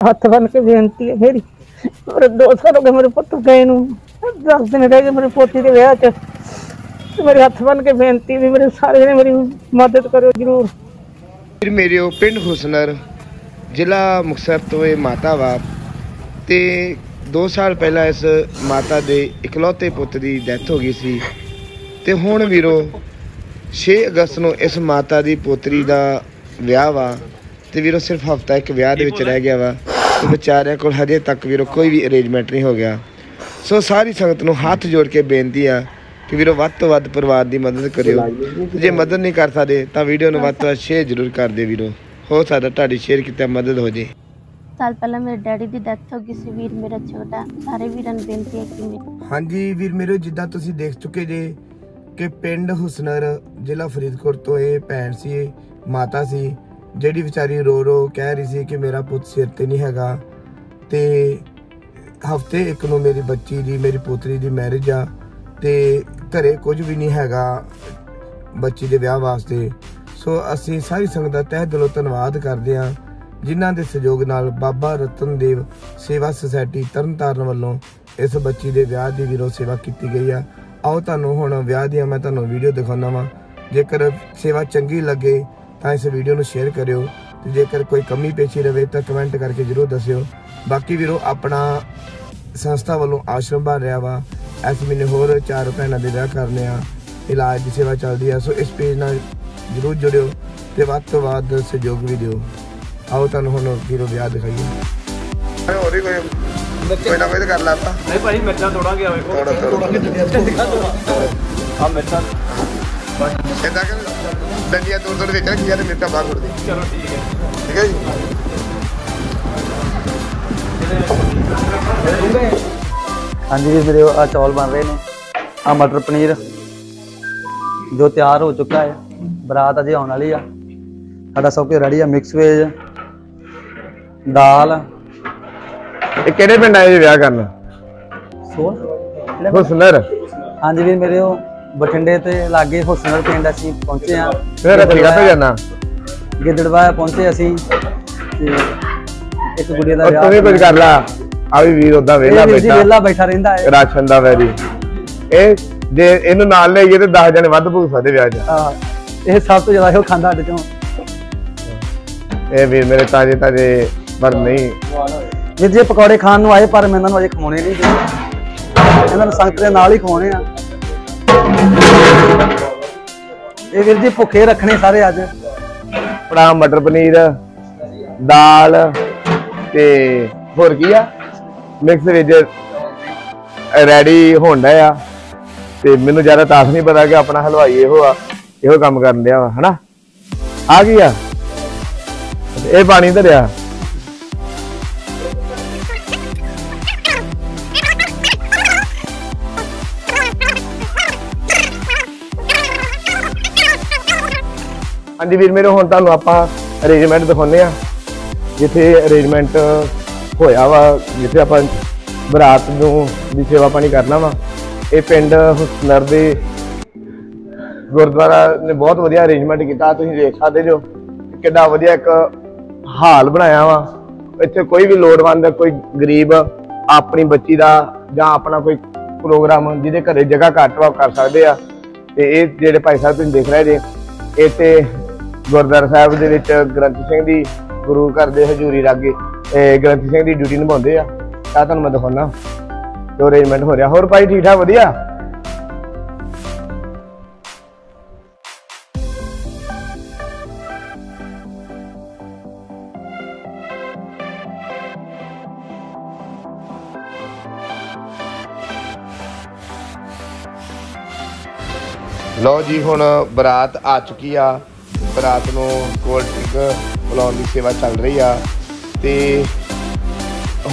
ਹੱਥ ਬੰਨ ਕੇ ਬੇਨਤੀ ਹੈ ਮੇਰੀ। ਮੇਰੇ ਦੋ ਸਾਲ ਹੋ ਗਏ ਮੇਰੇ ਪੁੱਤ ਗਏ ਨੂੰ। ਦਸ ਦਿਨ ਰਹਿ ਗਏ ਮੇਰੇ ਪੋਤੀ ਦੇ ਵਿਆਹ 'ਚ। ਤੇ ਮੇਰੇ ਹੱਥ ਬੰਨ ਕੇ ਬੇਨਤੀ ਵੀ ਮੇਰੇ ਸਾਰੇ ਨੇ ਮੇਰੀ ਮਦਦ ਕਰਿਓ ਜਰੂਰ। ਫਿਰ ਮੇਰੇ ਉਹ ਪਿੰਡ ਹੁਸਨਰ, ਜ਼ਿਲ੍ਹਾ ਮੁਕਤਸਰ ਤੋਂ ਇਹ ਮਾਤਾ ਵਾ ਤੇ 2 ਸਾਲ ਪਹਿਲਾਂ ਇਸ ਮਾਤਾ ਦੇ ਇਕਲੌਤੇ ਪੁੱਤ ਦੀ ਡੈਥ ਹੋ ਗਈ ਸੀ। ਤੇ ਹੁਣ ਵੀਰੋ 6 ਅਗਸਤ ਨੂੰ ਇਸ ਮਾਤਾ ਦੀ ਪੋਤਰੀ ਦਾ ਵਿਆਹ ਵਾ। ਤੇ ਵੀਰੋ ਸਿਰਫ ਹਫਤਾ ਇੱਕ ਵਿਆਹ ਦੇ ਵਿੱਚ ਰਹਿ ਗਿਆ ਵਾ ਤੇ ਵਿਚਾਰਿਆਂ ਕੋਲ ਹਜੇ ਤੱਕ ਵੀਰੋ ਕੋਈ ਵੀ ਅਰੇਂਜਮੈਂਟ ਨਹੀਂ ਹੋ ਗਿਆ। ਸੋ ਸਾਰੀ ਸੰਗਤ ਨੂੰ ਹੱਥ ਜੋੜ ਕੇ ਬੇਨਤੀ ਆ ਕਿ ਵੀਰੋ ਵੱਧ ਤੋਂ ਵੱਧ ਪਰਿਵਾਰ ਦੀ ਮਦਦ ਕਰਿਓ। ਜੇ ਮਦਦ ਨਹੀਂ ਕਰ ਸਕਦੇ ਤਾਂ ਵੀਡੀਓ ਨੂੰ ਵੱਧ ਤੋਂ ਵੱਧ ਸ਼ੇਅਰ ਜ਼ਰੂਰ ਕਰ ਦਿਓ ਵੀਰੋ। ਹੋ ਸਕਦਾ ਤੁਹਾਡੀ ਸ਼ੇਅਰ ਕੀਤਾ ਮਦਦ ਹੋ ਜੇ। ਸਾਲ ਪਹਿਲਾਂ ਮੇਰੇ ਡੈਡੀ ਦੀ ਡੈਥ ਹੋ ਗਈ ਸੀ ਵੀਰ ਮੇਰਾ ਛੋਟਾ ਸਾਰੇ ਵੀਰਾਂ ਨੂੰ ਬੇਨਤੀ ਹੈ ਕਿ ਮੇਰੇ ਹਾਂਜੀ ਵੀਰ ਮੇਰੇ ਜਿੱਦਾਂ ਤੁਸੀਂ ਦੇਖ ਚੁੱਕੇ ਜੇ ਕਿ ਪਿੰਡ ਹੁਸਨਰ ਜ਼ਿਲ੍ਹਾ ਫਰੀਦਕੋਟ ਤੋਂ ਇਹ ਭੈਣ ਸੀ ਇਹ ਮਾਤਾ ਸੀ। ਜਿਹੜੀ ਵਿਚਾਰੀ ਰੋ ਰੋ ਕਹਿ ਰਹੀ ਸੀ ਕਿ ਮੇਰਾ ਪੁੱਤ ਸਿਰ ਤੇ ਨਹੀਂ ਹੈਗਾ ਤੇ ਹਫ਼ਤੇ ਇੱਕ ਨੂੰ ਮੇਰੀ ਬੱਚੀ ਦੀ, ਮੇਰੀ ਪੋਤਰੀ ਦੀ ਮੈਰਿਜ ਆ ਤੇ ਘਰੇ ਕੁਝ ਵੀ ਨਹੀਂ ਹੈਗਾ ਬੱਚੀ ਦੇ ਵਿਆਹ ਵਾਸਤੇ। ਸੋ ਅਸੀਂ ਸਾਰੀ ਸੰਗਤ ਦਾ ਤਹਿ ਦਿਲੋਂ ਧੰਨਵਾਦ ਕਰਦੇ ਹਾਂ, ਜਿਨ੍ਹਾਂ ਦੇ ਸਹਿਯੋਗ ਨਾਲ ਬਾਬਾ ਰਤਨਦੇਵ ਸੇਵਾ ਸੁਸਾਇਟੀ ਤਰਨਤਾਰਨ ਵੱਲੋਂ ਇਸ ਬੱਚੀ ਦੇ ਵਿਆਹ ਦੀ ਵੀਰੋ ਸੇਵਾ ਕੀਤੀ ਗਈ ਆ। ਆਓ ਤੁਹਾਨੂੰ ਹੁਣ ਵਿਆਹ ਦੀਆਂ ਮੈਂ ਤੁਹਾਨੂੰ ਵੀਡੀਓ ਦਿਖਾਉਣਾ ਵਾਂ। ਜੇਕਰ ਸੇਵਾ ਚੰਗੀ ਲੱਗੇ ਤਾਂ ਇਸ ਵੀਡੀਓ ਨੂੰ ਸ਼ੇਅਰ ਕਰਿਓ ਤੇ ਜੇਕਰ ਕੋਈ ਕਮੀ ਪੇਸ਼ੀ ਰਵੇ ਤਾਂ ਕਮੈਂਟ ਕਰਕੇ ਜਰੂਰ ਦੱਸਿਓ। ਬਾਕੀ ਵੀਰੋ ਆਪਣਾ ਸੰਸਥਾ ਵੱਲੋਂ ਆਸ਼ਰਮ ਬਣ ਰਿਹਾ ਵਾ। ਇਸ ਮਹੀਨੇ ਹੋਰ ਚਾਰ ਭੈਣਾਂ ਦੇ ਵਿਆਹ ਕਰਨੇ ਆ। ਇਲਾਜ ਦੀ ਸੇਵਾ ਚੱਲਦੀ ਆ ਸੋ ਇਸ ਪੇਜ ਨਾਲ ਜਰੂਰ ਜੁੜਿਓ ਤੇ ਵੱਧ ਤੋਂ ਵੱਧ ਸਹਿਯੋਗ ਵੀ ਦਿਓ। ਆਓ ਤੁਹਾਨੂੰ ਹੁਣ ਵੀਰੋ ਵਿਆਹ ਦਿਖਾਈਏ। ਹੋਰ ਹੀ ਕੋਈ ਕੋਈ ਨਾ ਕੋਈ ਤਾਂ ਕਰ ਲਾ ਆਪਾਂ ਨਹੀਂ ਭਾਈ ਮਿਰਚਾਂ ਤੋੜਾਂਗੇ ਆ ਵੇਖੋ। ਥੋੜਾ ਥੋੜਾ ਆ ਮਿਰਚਾਂ। ਇਦਾਂ ਕਿ ਡੰਡੀਆਂ ਦੂਰ ਦੂਰ ਵਿੱਚ ਰੱਖੀਆਂ ਤੇ ਮਿਰਚਾਂ ਬਾਹਰ ਉੱਡਦੀ ਚਲੋ ਠੀਕ ਹੈ। ਠੀਕ ਹੈ ਜੀ? ਹਾਂਜੀ ਵੀਰ ਮੇਰੇ ਆ ਚੌਲ ਬਣ ਰਹੇ ਨੇ। ਆ ਮਟਰ ਪਨੀਰ ਜੋ ਤਿਆਰ ਹੋ ਚੁੱਕਾ ਹੈ ਬਰਾਤ ਅਜੇ ਆਉਣ ਵਾਲੀ ਆ। ਸਾਡਾ ਸਭ ਕੁਝ ਰੈਡੀ ਆ ਮਿਕਸ ਵੇਜ ਦਾਲ। ਇਹ ਕਿਹੜੇ ਪਿੰਡ ਆਏ ਜੀ ਵਿਆਹ ਕਰਨ? ਸੋਲ ਹੁਸਨਰ। ਹਾਂਜੀ ਵੀਰ ਮੇਰੇ ਉਹ ਬਠਿੰਡੇ ਤੇ ਲਾਗੇ ਹੁਸਨਰ ਪਿੰਡ ਅਸੀਂ ਪਹੁੰਚੇ ਆ ਫਿਰ ਅੱਛਾ ਤੇ ਜਾਣਾ। ਗਿੱਦੜਵਾ ਪਹੁੰਚੇ ਅਸੀਂ ਤੇ ਇੱਕ ਗੁੜੀਆ ਦਾ ਵਿਆਹ ਤੂੰ ਵੀ ਕੁਝ ਕਰ ਲਾ। ਆ ਵੀ ਵੀਰ ਉਦਾਂ ਵੇਲਾ ਇਹ ਵੀਰ ਜੀ ਬੈਠਾ। ਵਿਹਲਾ ਬੈਠਾ ਰਹਿੰਦਾ ਹੈ। ਰਾਸ਼ਨ ਦਾ ਵੈਰੀ। ਇਹ ਜੇ ਇਹਨੂੰ ਨਾਲ ਲੈ ਗਏ ਤੇ 10 ਜਣੇ ਵੱਧ ਭੁਗ ਸਕਦੇ ਵਿਆਹ 'ਚ। ਆਹ, ਇਹ ਸਭ ਤੋਂ ਜ਼ਿਆਦਾ ਇਹੋ ਖਾਂਦਾ ਸਾਡੇ ਚੋਂ। ਇਹ ਵੀਰ ਮੇਰੇ ਤਾਜੇ ਤਾਜੇ ਪਰ ਨਹੀਂ। ਵੀਰ ਜੀ ਪਕੌੜੇ ਖਾਣ ਨੂੰ ਆਏ ਪਰ ਮੈਂ ਇਹਨਾਂ ਨੂੰ ਅਜੇ ਖਵਾਉਣੇ ਨਹੀਂ। ਇਹਨਾਂ ਨੂੰ ਸੰਗਤ ਦੇ ਨਾਲ ਹੀ ਖਵਾਉਣੇ ਆ। ਇਹ ਵੀਰ ਜੀ ਭੁੱਖੇ ਰੱਖਣੇ ਸਾਰੇ ਅੱਜ। ਪੜਾ ਮਟਰ ਪਨੀਰ, ਦਾਲ ਤੇ ਹੋਰ ਕੀ ਆ? ਮਿਕਸ ਵਿੱਚ ਰੈਡੀ ਹੁੰਦਾ ਆ। ਤੇ ਮੈਨੂੰ ਜ਼ਿਆਦਾ ਤਾਸ ਨਹੀਂ ਪਤਾ ਕਿ ਆਪਣਾ ਹਲਵਾਈ ਇਹੋ ਆ, ਇਹੋ ਕੰਮ ਕਰਨ ਡਿਆ ਵਾ, ਹਨਾ? ਆ ਕੀ ਆ? ਇਹ ਪਾਣੀ ਧਰਿਆ। ਹਾਂਜੀ ਵੀਰ ਮੇਰੇ, ਹੁਣ ਤੁਹਾਨੂੰ ਆਪਾਂ ਅਰੇਂਜਮੈਂਟ ਦਿਖਾਉਂਦੇ ਆ ਜਿੱਥੇ ਅਰੇਂਜਮੈਂਟ ਹੋਇਆ ਵਾ, ਜਿੱਥੇ ਆਪਾਂ ਬਰਾਤ ਨੂੰ ਦੀ ਸੇਵਾ ਪਾਣੀ ਕਰਨਾ ਵਾ। ਇਹ ਪਿੰਡ ਹੁਸਨਰ ਦੇ ਗੁਰਦੁਆਰਾ ਨੇ ਬਹੁਤ ਵਧੀਆ ਅਰੇਂਜਮੈਂਟ ਕੀਤਾ, ਤੁਸੀਂ ਦੇਖ ਸਕਦੇ ਜੋ। ਕਿ ਕਿੰਨਾ ਵਧੀਆ ਇੱਕ ਹਾਲ ਬਣਾਇਆ ਵਾ। ਇੱਥੇ ਕੋਈ ਵੀ ਲੋੜਵੰਦ, ਕੋਈ ਗਰੀਬ ਆਪਣੀ ਬੱਚੀ ਦਾ ਜਾਂ ਆਪਣਾ ਕੋਈ ਪ੍ਰੋਗਰਾਮ ਜਿਹਦੇ ਘਰੇ ਜਗ੍ਹਾ ਘੱਟ ਵਾ, ਉਹ ਕਰ ਸਕਦੇ ਆ। ਤੇ ਇਹ ਜਿਹੜੇ ਭਾਈ ਸਾਹਿਬ ਤੁਸੀਂ ਦੇਖ ਰਹੇ ਜੇ, ਇਹ ਤੇ ਗੁਰਦੁਆਰਾ ਸਾਹਿਬ ਦੇ ਵਿੱਚ ਗ੍ਰੰਥ ਸਿੰਘ ਦੀ ਗੁਰੂ ਘਰ ਦੇ ਹਜ਼ੂਰੀ ਲਾਗੇ ਗ੍ਰੰਥ ਸਿੰਘ ਦੀ ਡਿਊਟੀ ਨਿਭਾਉਂਦੇ ਆ। ਤਾਂ ਤੁਹਾਨੂੰ ਮੈਂ ਦਿਖਾਉਣਾ ਜੋ ਅਰੇਂਜਮੈਂਟ ਹੋ ਰਿਹਾ। ਹੋਰ ਭਾਈ ਠੀਕ ਠਾਕ, ਵਧੀਆ? ਲਓ ਜੀ, ਹੁਣ ਬਰਾਤ ਆ ਚੁੱਕੀ ਆ। ਬਰਾਤ ਨੂੰ ਕੋਲਡ ਡਰਿੰਕ ਪਿਲਾਉਣ ਦੀ ਸੇਵਾ ਚੱਲ ਰਹੀ ਆ ਤੇ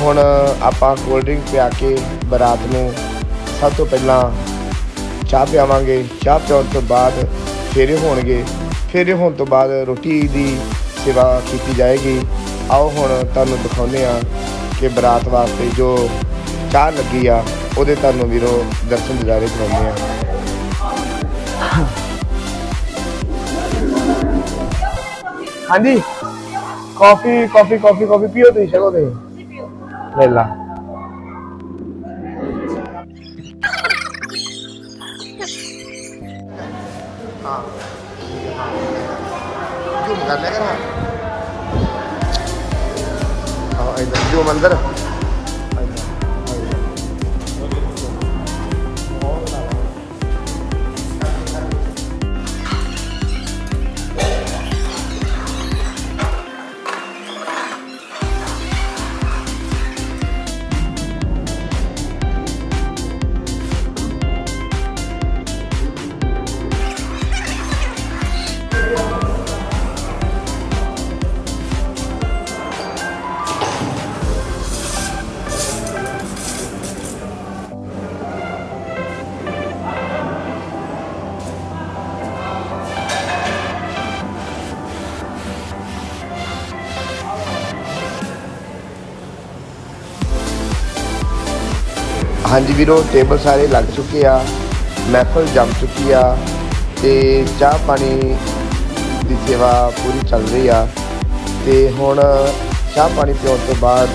ਹੁਣ ਆਪਾਂ ਕੋਲਡ ਡਰਿੰਕ ਪਿਆ ਕੇ ਬਰਾਤ ਨੂੰ ਸਭ ਤੋਂ ਪਹਿਲਾਂ ਚਾਹ ਪਿਆਵਾਂਗੇ। ਚਾਹ ਪਿਆਉਣ ਤੋਂ ਬਾਅਦ ਫੇਰੇ ਹੋਣਗੇ। ਫੇਰੇ ਹੋਣ ਤੋਂ ਬਾਅਦ ਰੋਟੀ ਦੀ ਸੇਵਾ ਕੀਤੀ ਜਾਏਗੀ। ਆਓ ਹੁਣ ਤੁਹਾਨੂੰ ਦਿਖਾਉਂਦੇ ਆ ਕਿ ਬਰਾਤ ਵਾਸਤੇ ਜੋ ਚਾਹ ਲੱਗੀ ਆ, ਉਹਦੇ ਤੁਹਾਨੂੰ ਵੀਰੋ ਦਰਸ਼ਨ ਦਿਦਾਰੇ ਕਰਾਉਂਦੇ ਆ ਹਾਂਜੀ ਕਾਫੀ ਕਾਫੀ ਕਾਫੀ ਕਾਫੀ ਪੀਓ ਤੁਸੀਂ ਛਕੋ ਤੇ ਲੈ ਲਾ ਹਾਂ ਜੂਮ ਕਰ ਲੈ ਕਰ ਹਾਂ ਇਧਰ ਜੂਮ ਅੰਦਰ ਹਾਂਜੀ ਵੀਰੋ ਟੇਬਲ ਸਾਰੇ ਲੱਗ ਚੁੱਕੇ ਆ, ਮਹਿਫਲ ਜੰਮ ਚੁੱਕੀ ਆ, ਤੇ ਚਾਹ ਪਾਣੀ ਦੀ ਸੇਵਾ ਪੂਰੀ ਚੱਲ ਰਹੀ ਆ। ਤੇ ਹੁਣ ਚਾਹ ਪਾਣੀ ਪੀਉਣ ਤੋਂ ਬਾਅਦ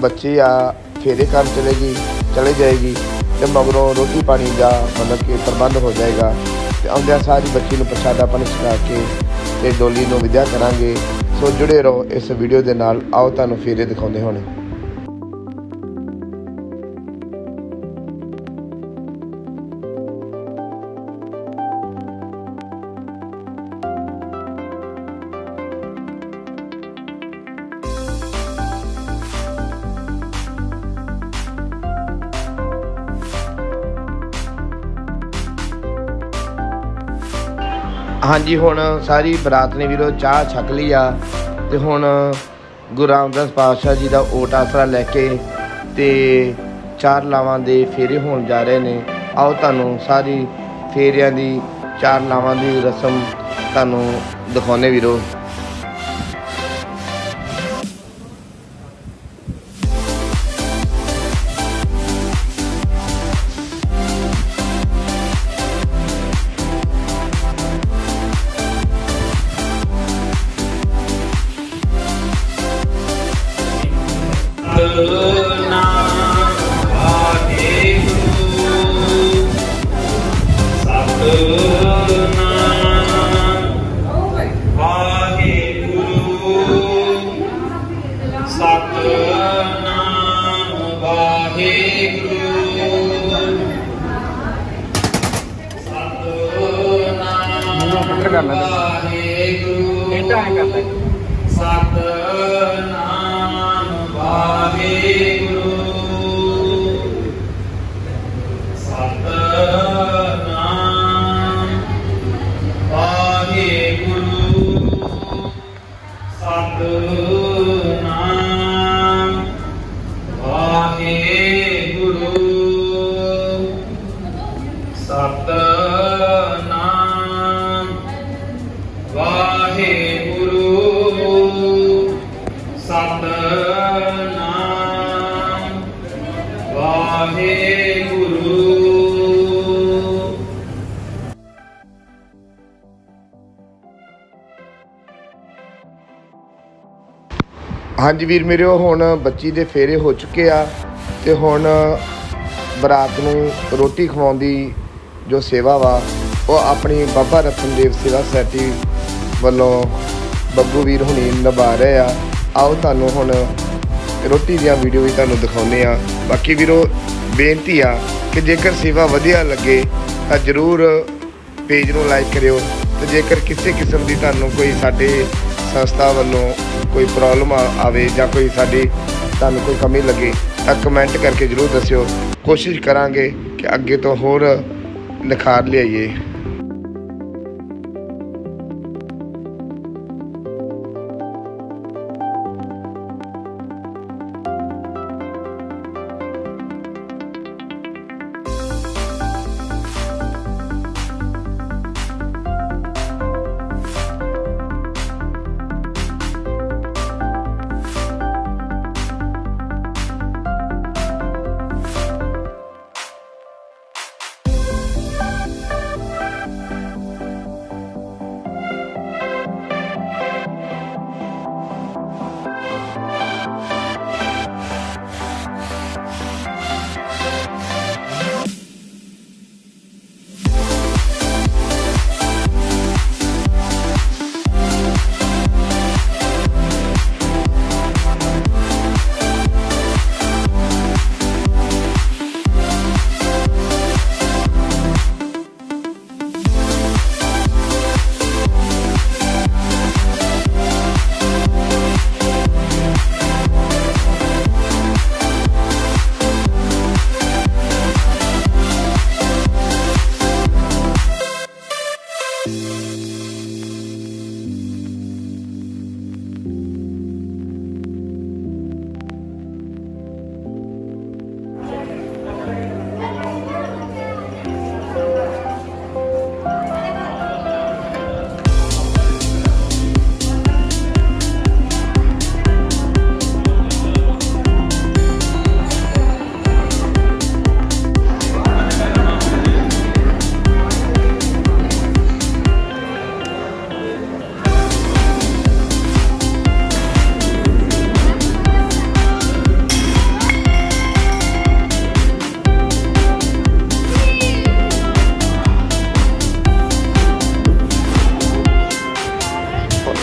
ਬੱਚੇ ਆ, ਫੇਰੇ ਕੰਮ ਚਲੇਗੀ, ਚਲੇ ਜਾਏਗੀ, ਤੇ ਮਗਰੋਂ ਰੋਟੀ ਪਾਣੀ ਦਾ ਮਤਲਬ ਕਿ ਪ੍ਰਬੰਧ ਹੋ ਜਾਏਗਾ। ਤੇ ਆਉਂਦਿਆਂ ਸਾਰੀ ਬੱਚੀ ਨੂੰ ਪ੍ਰਸ਼ਾਦਾ ਪਾਣੀ ਛਕਾ ਕੇ ਤੇ ਡੋਲੀ ਨੂੰ ਵਿਦਿਆ ਕਰਾਂਗੇ। ਸੋ ਜੁੜੇ ਰਹੋ ਇਸ ਵੀਡੀਓ ਦੇ ਨਾਲ, ਆਓ ਤੁਹਾਨੂੰ ਫੇਰੇ ਦਿਖਾਉਂਦੇ ਹੋਣੇ। ਹਾਂਜੀ, ਹੁਣ ਸਾਰੀ ਬਰਾਤ ਨੇ ਵੀਰੋ ਚਾਹ ਛਕ ਲਈ ਆ ਤੇ ਹੁਣ ਗੁਰੂ ਰਾਮਦਾਸ ਪਾਤਸ਼ਾਹ ਜੀ ਦਾ ਓਟ ਆਸਰਾ ਲੈ ਕੇ ਤੇ ਚਾਰ ਲਾਵਾਂ ਦੇ ਫੇਰੇ ਹੋਣ ਜਾ ਰਹੇ ਨੇ। ਆਓ ਤੁਹਾਨੂੰ ਸਾਰੀ ਫੇਰਿਆਂ ਦੀ ਚਾਰ ਲਾਵਾਂ ਦੀ ਰਸਮ ਤੁਹਾਨੂੰ ਦਿਖਾਉਨੇ ਵੀਰੋ। ਹਾਂਜੀ ਵੀਰ ਮੇਰੇ ਹੁਣ ਬੱਚੀ ਦੇ ਫੇਰੇ ਹੋ ਚੁੱਕੇ ਆ ਤੇ ਹੁਣ ਬਰਾਤ ਨੂੰ ਰੋਟੀ ਖਵਾਉਣ ਦੀ ਜੋ ਸੇਵਾ ਵਾ, ਉਹ ਆਪਣੀ ਬਾਬਾ ਰਤਨਦੇਵ ਸੇਵਾ ਸੋਸਾਇਟੀ ਵੱਲੋਂ ਬੱਬੂ ਵੀਰ ਹੁਣੀ ਨਿਭਾ ਰਹੇ ਆ। ਆਓ ਤੁਹਾਨੂੰ ਹੁਣ ਰੋਟੀ ਦੀਆਂ ਵੀਡੀਓ ਵੀ ਤੁਹਾਨੂੰ ਦਿਖਾਉਨੇ ਆ। ਬਾਕੀ ਵੀਰੋ, ਬੇਨਤੀ ਆ ਕਿ ਜੇਕਰ ਸੇਵਾ ਵਧੀਆ ਲੱਗੇ ਤਾਂ ਜਰੂਰ ਪੇਜ ਨੂੰ ਲਾਈਕ ਕਰਿਓ ਤੇ ਜੇਕਰ ਕਿਸੇ ਕਿਸਮ ਦੀ ਤੁਹਾਨੂੰ ਕੋਈ ਸਾਡੇ ਸੰਸਥਾ ਵੱਲੋਂ ਕੋਈ ਪ੍ਰੋਬਲਮ ਆਵੇ ਜਾਂ ਕੋਈ ਸਾਡੀ ਤੁਹਾਨੂੰ ਕੋਈ ਕਮੀ ਲੱਗੇ ਤਾਂ ਕਮੈਂਟ ਕਰਕੇ ਜਰੂਰ ਦੱਸਿਓ। ਕੋਸ਼ਿਸ਼ ਕਰਾਂਗੇ ਕਿ ਅੱਗੇ ਤੋਂ ਹੋਰ ਨਿਖਾਰ ਲਿਆਈਏ।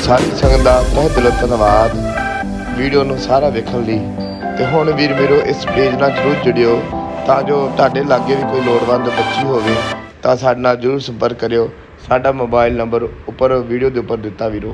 ਸਾਰੀ ਸੰਗਤ ਦਾ ਤਹਿ ਦਿਲੋਂ ਧੰਨਵਾਦ। ਵੀਡੀਓ ਨੂੰ ਸਾਰਾ ਵੇਖਣ ਲਈ। ਤੇ ਹੁਣ ਵੀਰ ਮੇਰੋ ਇਸ ਪੇਜ ਨਾਲ ਜਰੂਰ ਜੁੜਿਓ। ਤਾਂ ਜੋ ਤੁਹਾਡੇ ਲਾਗੇ ਵੀ ਕੋਈ ਲੋੜਵੰਦ ਬੱਚੀ ਹੋਵੇ, ਤਾਂ ਸਾਡੇ ਨਾਲ ਜਰੂਰ ਸੰਪਰਕ ਕਰਿਓ। ਸਾਡਾ ਮੋਬਾਈਲ ਨੰਬਰ ਉੱਪਰ ਵੀਡੀਓ ਦੇ ਉੱਪਰ ਦਿੱਤਾ ਵੀਰੋ।